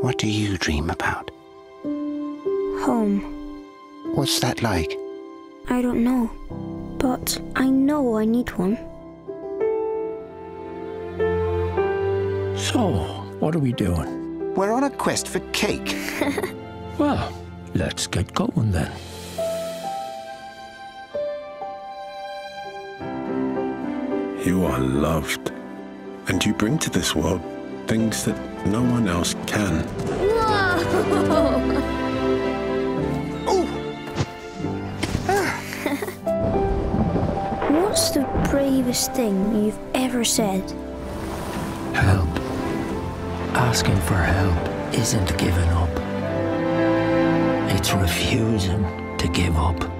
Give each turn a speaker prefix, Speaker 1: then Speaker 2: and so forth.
Speaker 1: What do you dream about?
Speaker 2: Home.
Speaker 1: What's that like?
Speaker 2: I don't know. But I know I need one.
Speaker 3: So, what are we doing?
Speaker 1: We're on a quest for cake.
Speaker 3: Well, let's get going then.
Speaker 4: You are loved, and you bring to this world things that no one else can.
Speaker 2: What's the bravest thing you've ever said?
Speaker 3: Help. Asking for help isn't giving up. It's refusing to give up.